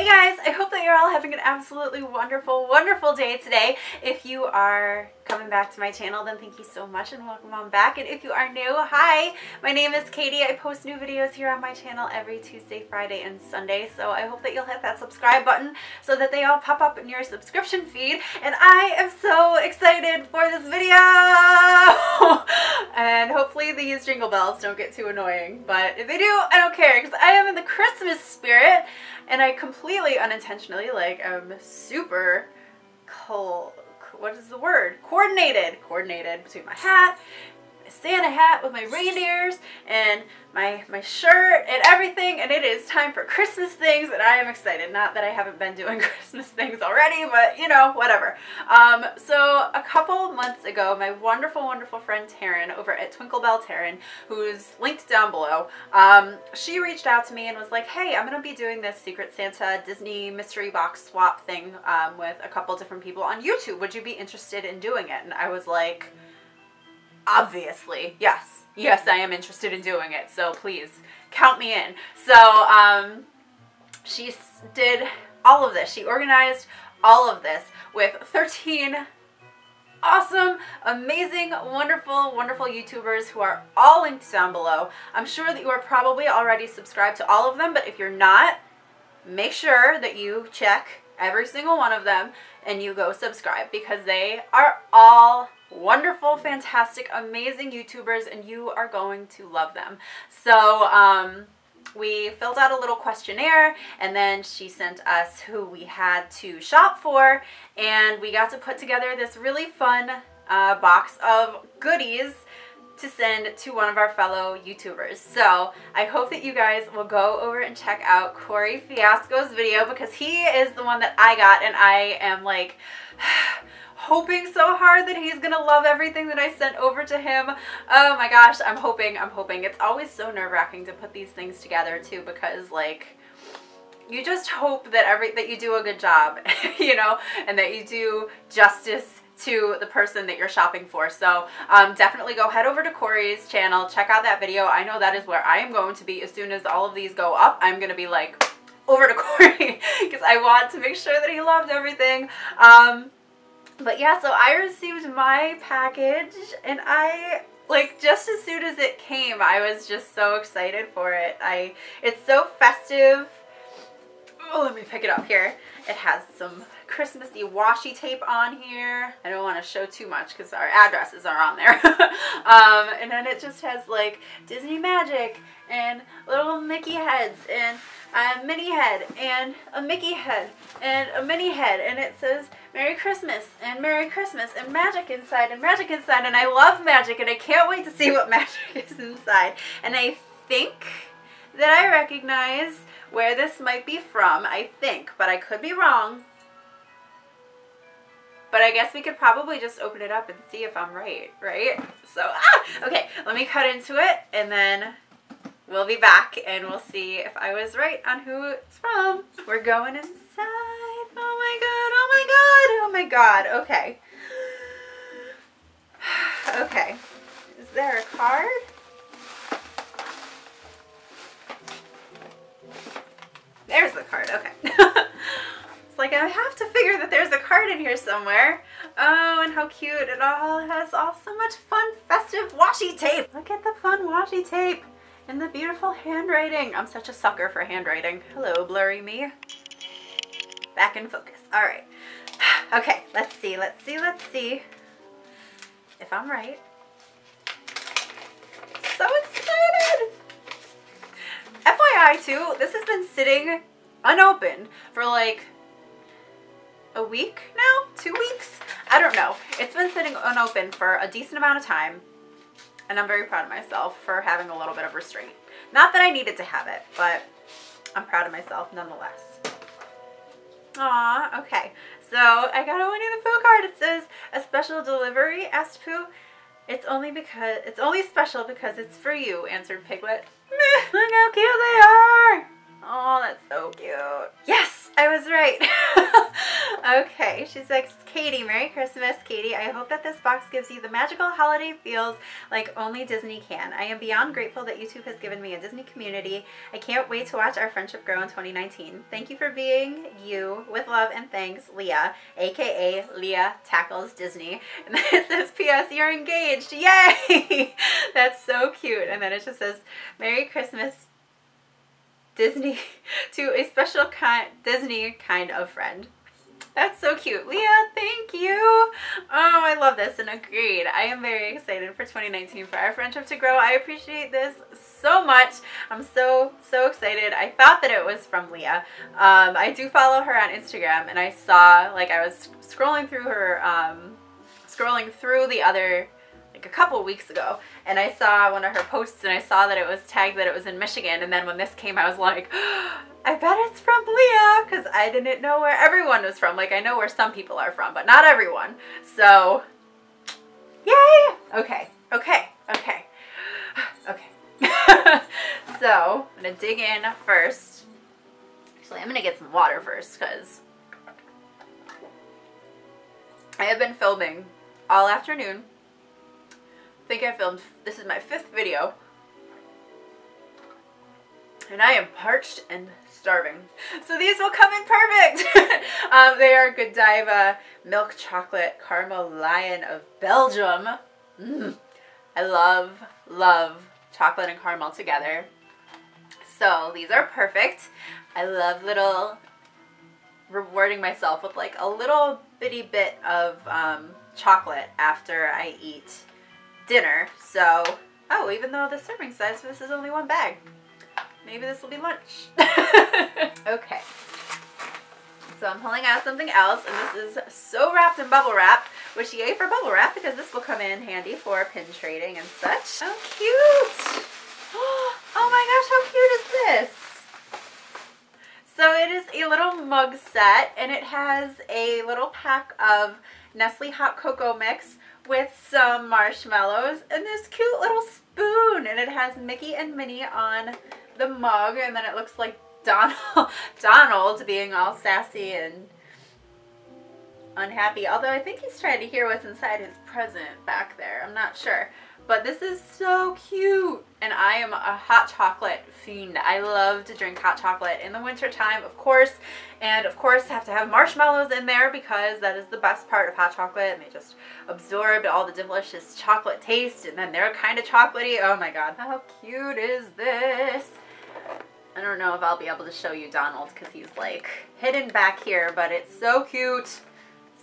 Hey guys, I hope that you're all having an absolutely wonderful, wonderful day today. If you are coming back to my channel, then thank you so much and welcome on back. And if you are new, hi, my name is Katie. I post new videos here on my channel every Tuesday, Friday, and Sunday. So I hope that you'll hit that subscribe button so that they all pop up in your subscription feed. And I am so excited for this video! and hopefully these jingle bells don't get too annoying. But if they do, I don't care because I am in the Christmas spirit and I completely unintentionally, like, I'm super cold. What is the word? Coordinated. Coordinated between my hat Santa hat with my reindeers and my my shirt and everything and it is time for Christmas things and I am excited. Not that I haven't been doing Christmas things already, but you know, whatever. Um, so a couple months ago, my wonderful, wonderful friend Terryn over at Twinkle Bell Terryn, who's linked down below, um, she reached out to me and was like, hey, I'm going to be doing this Secret Santa Disney mystery box swap thing um, with a couple different people on YouTube. Would you be interested in doing it? And I was like, obviously, yes, yes, I am interested in doing it. So please count me in. So um, she did all of this. She organized all of this with 13 awesome, amazing, wonderful, wonderful YouTubers who are all linked down below. I'm sure that you are probably already subscribed to all of them, but if you're not, make sure that you check every single one of them and you go subscribe because they are all wonderful, fantastic, amazing YouTubers and you are going to love them. So, um, we filled out a little questionnaire and then she sent us who we had to shop for and we got to put together this really fun uh, box of goodies to send to one of our fellow YouTubers. So I hope that you guys will go over and check out Corey Fiasco's video because he is the one that I got and I am like hoping so hard that he's gonna love everything that I sent over to him. Oh my gosh, I'm hoping, I'm hoping. It's always so nerve-wracking to put these things together too because like you just hope that every that you do a good job, you know, and that you do justice to the person that you're shopping for. So um, definitely go head over to Corey's channel, check out that video. I know that is where I am going to be as soon as all of these go up. I'm going to be like over to Corey because I want to make sure that he loved everything. Um, but yeah, so I received my package and I like just as soon as it came, I was just so excited for it. I it's so festive. Oh, let me pick it up here. It has some Christmassy washi tape on here. I don't want to show too much because our addresses are on there. um, and then it just has like Disney Magic and little Mickey heads and a Minnie head and a Mickey head and a Minnie head and it says Merry Christmas and Merry Christmas and magic inside and magic inside and I love magic and I can't wait to see what magic is inside and I think that I recognize where this might be from I think but I could be wrong but I guess we could probably just open it up and see if I'm right, right? So, ah! Okay, let me cut into it and then we'll be back and we'll see if I was right on who it's from. We're going inside. Oh my god, oh my god, oh my god. Okay. Okay. Is there a card? There's the card, okay. it's like I have to figure that there's a card in here somewhere. Oh, and how cute. It all has all so much fun festive washi tape. Look at the fun washi tape. And the beautiful handwriting. I'm such a sucker for handwriting. Hello, blurry me. Back in focus. All right. Okay, let's see, let's see, let's see if I'm right. So excited! FYI too, this has been sitting unopened for like a week now? Two weeks? I don't know. It's been sitting unopened for a decent amount of time and I'm very proud of myself for having a little bit of restraint. Not that I needed to have it, but I'm proud of myself nonetheless. Aw, okay. So I got a Winnie the Pooh card. It says, a special delivery, asked Pooh. It's only because, it's only special because it's for you, answered Piglet. Look how cute they are. Oh, that's so cute. Yes, I was right. okay, she's like, Katie, Merry Christmas. Katie, I hope that this box gives you the magical holiday feels like only Disney can. I am beyond grateful that YouTube has given me a Disney community. I can't wait to watch our friendship grow in 2019. Thank you for being you. With love and thanks, Leah, aka Leah Tackles Disney. And then it says, P.S. You're engaged. Yay! That's so cute. And then it just says, Merry Christmas Disney to a special kind Disney kind of friend. That's so cute. Leah, thank you. Oh, I love this and agreed. I am very excited for 2019 for our friendship to grow. I appreciate this so much. I'm so, so excited. I thought that it was from Leah. Um, I do follow her on Instagram and I saw, like I was scrolling through her, um, scrolling through the other like a couple weeks ago and I saw one of her posts and I saw that it was tagged that it was in Michigan and then when this came I was like I bet it's from Leah because I didn't know where everyone was from. Like I know where some people are from but not everyone. So yay! Okay okay okay okay. So I'm gonna dig in first. Actually I'm gonna get some water first because I have been filming all afternoon think I filmed, this is my fifth video. And I am parched and starving. So these will come in perfect. um, they are Godiva Milk Chocolate Caramel Lion of Belgium. Mm. I love, love chocolate and caramel together. So these are perfect. I love little rewarding myself with like a little bitty bit of um, chocolate after I eat dinner. So, oh, even though the serving size for this is only one bag, maybe this will be lunch. okay. So I'm pulling out something else, and this is so wrapped in bubble wrap, which yay for bubble wrap because this will come in handy for pin trading and such. How cute! Oh my gosh, how cute is this? So it is a little mug set, and it has a little pack of Nestle Hot Cocoa Mix with some marshmallows and this cute little spoon. And it has Mickey and Minnie on the mug and then it looks like Donald, Donald being all sassy and unhappy. Although I think he's trying to hear what's inside his present back there. I'm not sure but this is so cute. And I am a hot chocolate fiend. I love to drink hot chocolate in the winter time, of course. And of course, have to have marshmallows in there because that is the best part of hot chocolate. And they just absorb all the delicious chocolate taste. And then they're kind of chocolatey. Oh my god, how cute is this? I don't know if I'll be able to show you Donald because he's like hidden back here, but it's so cute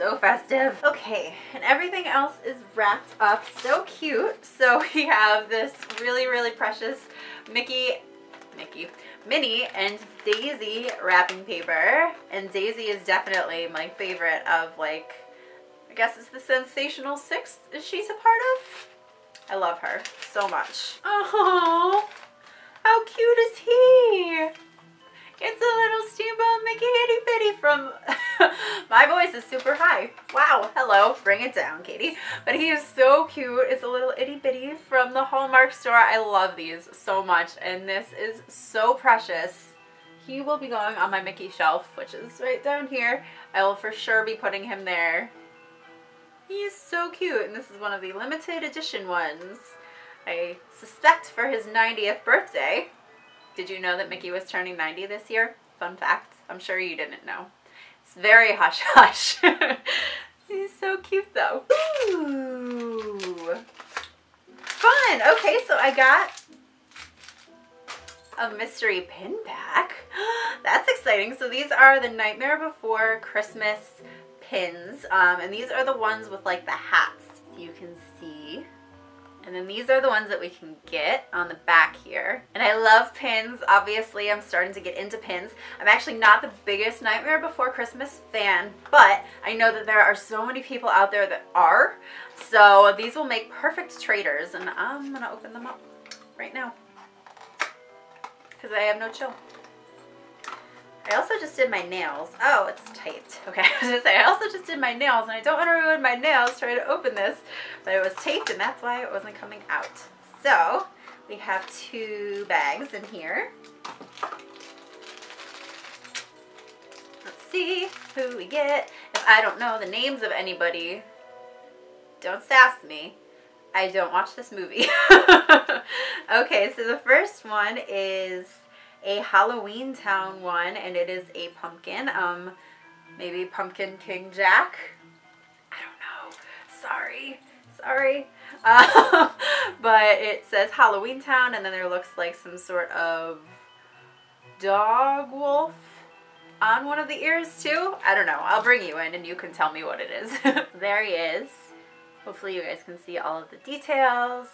so festive. Okay, and everything else is wrapped up so cute. So we have this really, really precious Mickey, Mickey, Minnie and Daisy wrapping paper. And Daisy is definitely my favorite of like, I guess it's the Sensational Six she's a part of. I love her so much. Oh, how cute is he? It's a little steamboat Mickey Itty Bitty from My Voice is super high. Wow, hello. Bring it down, Katie. But he is so cute. It's a little itty bitty from the Hallmark store. I love these so much. And this is so precious. He will be going on my Mickey shelf, which is right down here. I will for sure be putting him there. He is so cute. And this is one of the limited edition ones. I suspect for his 90th birthday. Did you know that Mickey was turning 90 this year? Fun fact. I'm sure you didn't know. It's very hush hush. He's so cute though. Ooh. Fun. Okay, so I got a mystery pin pack. That's exciting. So these are the Nightmare Before Christmas pins. Um, and these are the ones with like the hats. You can see. And then these are the ones that we can get on the back here. And I love pins. Obviously, I'm starting to get into pins. I'm actually not the biggest Nightmare Before Christmas fan, but I know that there are so many people out there that are. So these will make perfect traders. And I'm going to open them up right now because I have no chill. I also just did my nails. Oh, it's taped. Okay, I was gonna say, I also just did my nails and I don't want to ruin my nails trying to open this, but it was taped and that's why it wasn't coming out. So, we have two bags in here. Let's see who we get. If I don't know the names of anybody, don't sass me. I don't watch this movie. okay, so the first one is a Halloween Town one, and it is a pumpkin. Um, maybe Pumpkin King Jack. I don't know. Sorry. Sorry. Uh, but it says Halloween Town, and then there looks like some sort of dog wolf on one of the ears too. I don't know. I'll bring you in and you can tell me what it is. there he is. Hopefully you guys can see all of the details.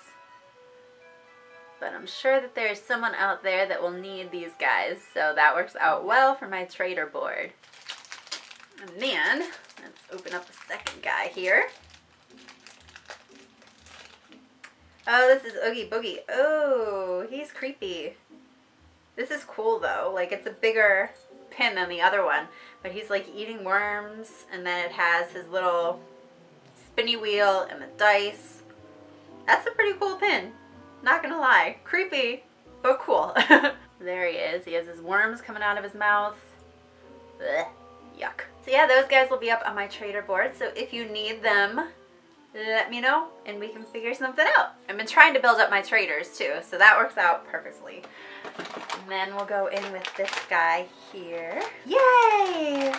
But I'm sure that there's someone out there that will need these guys. So that works out well for my trader board. And then, let's open up the second guy here. Oh, this is Oogie Boogie. Oh, he's creepy. This is cool though. Like it's a bigger pin than the other one. But he's like eating worms and then it has his little spinny wheel and the dice. That's a pretty cool pin. Not gonna lie. Creepy, but cool. there he is. He has his worms coming out of his mouth. Blech, yuck. So yeah, those guys will be up on my trader board. So if you need them, let me know and we can figure something out. I've been trying to build up my traders too, so that works out perfectly. And then we'll go in with this guy here. Yay!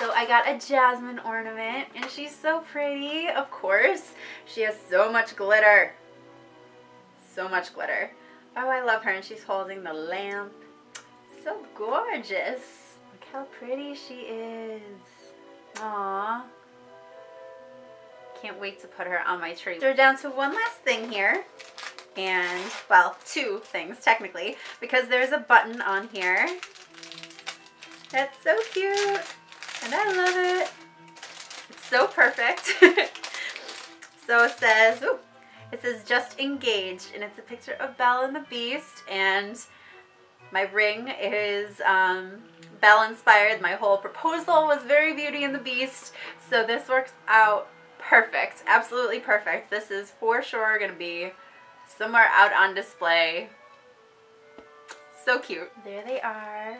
So I got a jasmine ornament and she's so pretty, of course. She has so much glitter. So much glitter. Oh, I love her and she's holding the lamp. So gorgeous. Look how pretty she is. Aww. Can't wait to put her on my tree. So we're down to one last thing here. And, well, two things technically, because there's a button on here. That's so cute. And I love it. It's so perfect. so it says, it says just engaged and it's a picture of Belle and the Beast and my ring is um, Belle inspired. My whole proposal was very Beauty and the Beast. So this works out perfect. Absolutely perfect. This is for sure going to be somewhere out on display. So cute. There they are.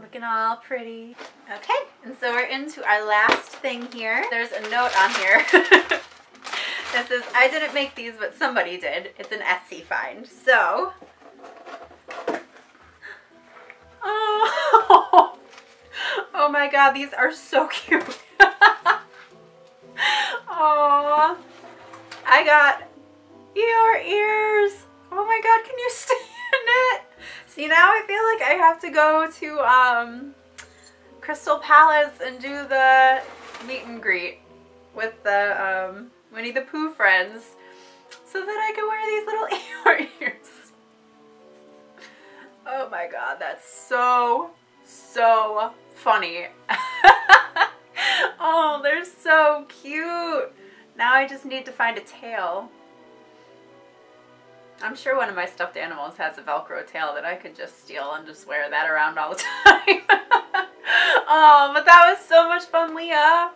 Looking all pretty. Okay, and so we're into our last thing here. There's a note on here that says, I didn't make these, but somebody did. It's an Etsy find. So, oh, oh my god, these are so cute. Oh, I got your ears. Oh my god, can you stand it? See, now I feel like I have to go to um, Crystal Palace and do the meet and greet with the um, Winnie the Pooh friends so that I can wear these little ears. Oh my god, that's so, so funny. oh, they're so cute. Now I just need to find a tail. I'm sure one of my stuffed animals has a Velcro tail that I could just steal and just wear that around all the time. oh, but that was so much fun, Leah.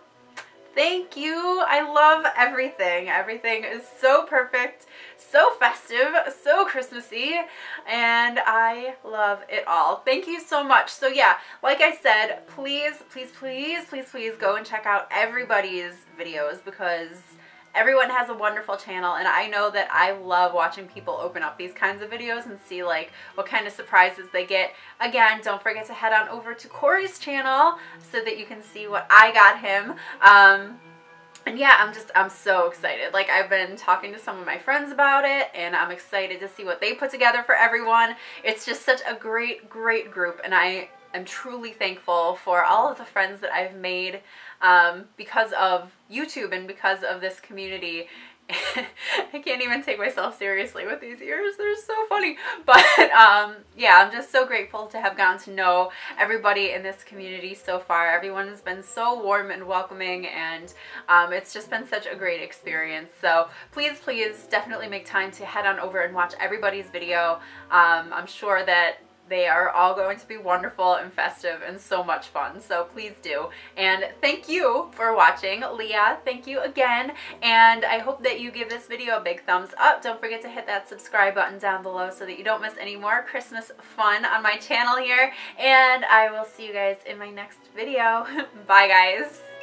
Thank you. I love everything. Everything is so perfect, so festive, so Christmassy, and I love it all. Thank you so much. So yeah, like I said, please, please, please, please, please go and check out everybody's videos because everyone has a wonderful channel and I know that I love watching people open up these kinds of videos and see like what kind of surprises they get. Again, don't forget to head on over to Corey's channel so that you can see what I got him. Um, and yeah, I'm just, I'm so excited. Like I've been talking to some of my friends about it and I'm excited to see what they put together for everyone. It's just such a great, great group and I am truly thankful for all of the friends that I've made um, because of YouTube and because of this community. I can't even take myself seriously with these ears. They're so funny. But um, yeah, I'm just so grateful to have gotten to know everybody in this community so far. Everyone has been so warm and welcoming and um, it's just been such a great experience. So please, please definitely make time to head on over and watch everybody's video. Um, I'm sure that they are all going to be wonderful and festive and so much fun. So please do. And thank you for watching. Leah, thank you again. And I hope that you give this video a big thumbs up. Don't forget to hit that subscribe button down below so that you don't miss any more Christmas fun on my channel here. And I will see you guys in my next video. Bye guys.